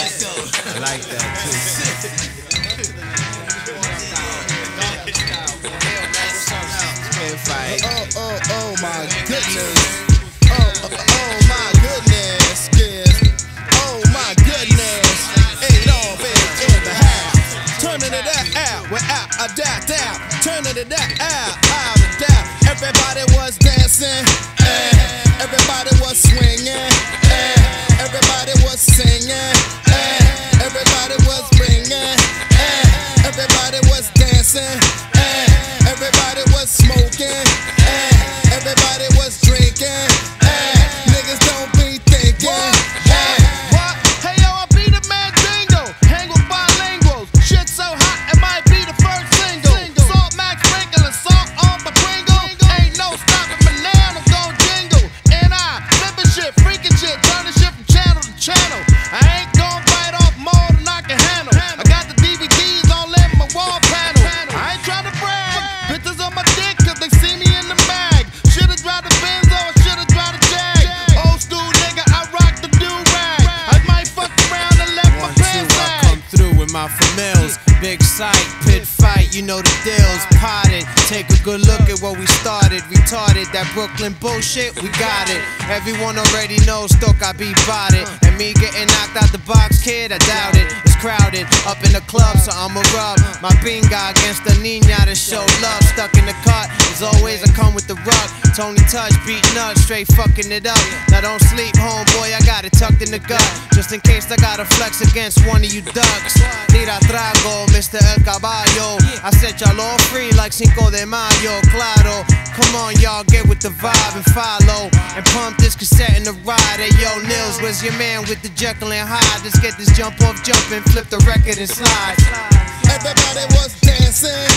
I like that too. fight. Oh, oh, oh my goodness. Oh, oh, oh my goodness. Yes. Oh my goodness. Ain't all been in the house. Turning it out without a doubt, down. Turning it out, out sight, pit fight, you know the deals. Potted, take a good look at what we started. Retarded, that Brooklyn bullshit, we got it. Everyone already knows, Stoke I be it. And me getting knocked out the box, kid, I doubt it. It's crowded, up in the club, so I'ma rub my binga against the nina to show love. Stuck in the cut, as always, I come with the rug. Tony Touch, beat nuts, straight fucking it up. Now don't sleep, homeboy, I got it tucked in the gut. Just in case I gotta flex against one of you ducks. Tira trago, Mr. El Caballo. I set y'all all free like Cinco de Mayo, claro. Come on, y'all, get with the vibe and follow. And pump this cassette in the ride. Hey, yo, Nils, where's your man with the Jekyll and Hyde? Let's get this jump off jumping, flip the record and slide. Everybody was dancing,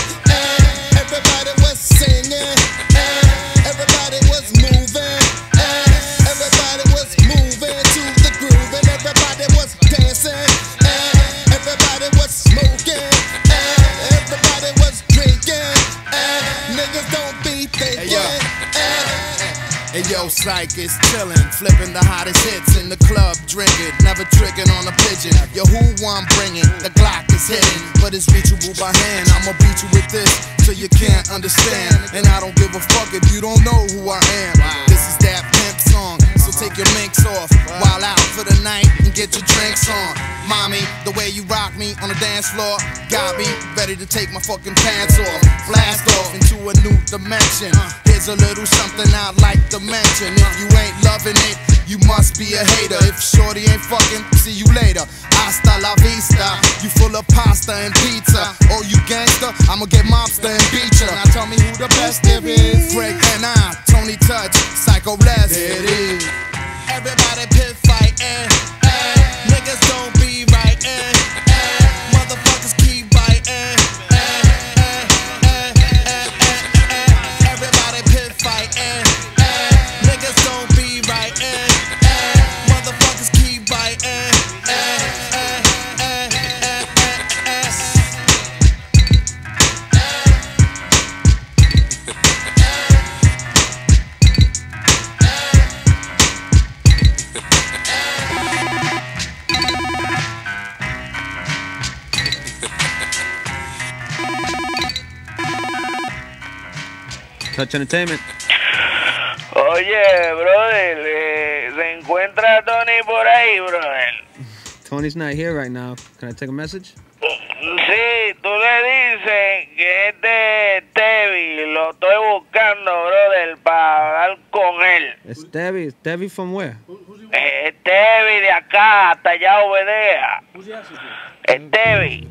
yo, psych is chillin', flippin' the hottest hits in the club, drinking, never tricking on a pigeon. Yo, who I'm bringin'? The Glock is hidden, but it's reachable by hand. I'ma beat you with this, so you can't understand. And I don't give a fuck if you don't know who I am. This is that pimp song, so take your minks off, while out for the night and get your drinks on. Mommy, the way you rock me on the dance floor got me ready to take my fucking pants off, blast off into a new dimension. A little something I'd like to mention. If you ain't loving it, you must be a hater. If shorty ain't fucking, see you later. Hasta la vista. You full of pasta and pizza. Oh, you gangster? I'ma get mobster and beat ya. Now tell me who the best is. Greg Nice, Tony Touch, Psycho Les. It is. Touch Entertainment. Oye, brother, eh, ¿se encuentra Tony por ahí, brother? Tony's not here right now. Can I take a message? Sí, tú le dices que este Tevi lo estoy buscando, brother, para hablar con él. Debbie. It's Debbie from where? Eh, Tevi de acá hasta allá Obedea. Tevi,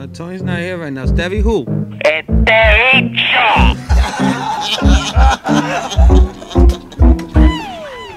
Uh, Tony's not here right now. Debbie who? este bicho. Ha ha ha ha ha!